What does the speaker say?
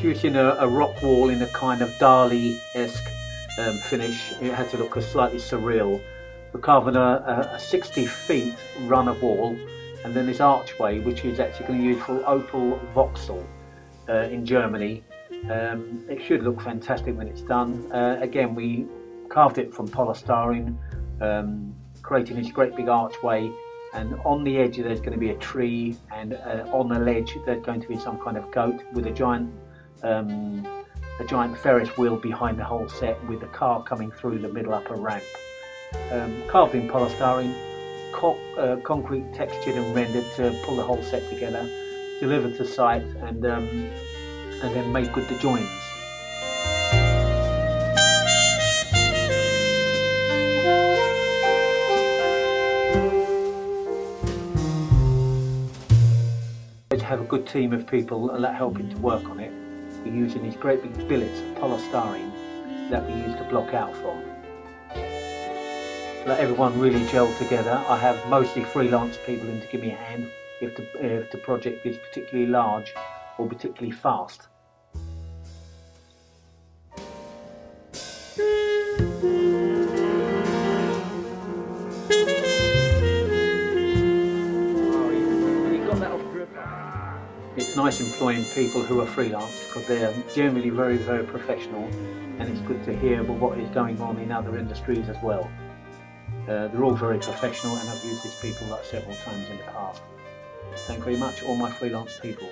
producing a, a rock wall in a kind of Dali-esque um, finish. It had to look a slightly surreal. We're carving a, a, 60 feet run of wall and then this archway which is actually going to use for Opel Vauxhall uh, in Germany. Um, it should look fantastic when it's done. Uh, again we carved it from polystyrene, um, creating this great big archway and on the edge there's going to be a tree and uh, on the ledge there's going to be some kind of goat with a giant um, a giant Ferris wheel behind the whole set with the car coming through the middle upper ramp. Um, carved in polystyrene, co uh, concrete textured and rendered to pull the whole set together, delivered to site and, um, and then made good the joins. To have a good team of people that helping to work on it we're using these great big billets of polystyrene that we use to block out from. Let everyone really gel together. I have mostly freelance people in to give me a hand if the, if the project is particularly large or particularly fast. It's nice employing people who are freelance because they're generally very, very professional and it's good to hear about what is going on in other industries as well. Uh, they're all very professional and I've used these people like several times in the past. Thank you very much, all my freelance people.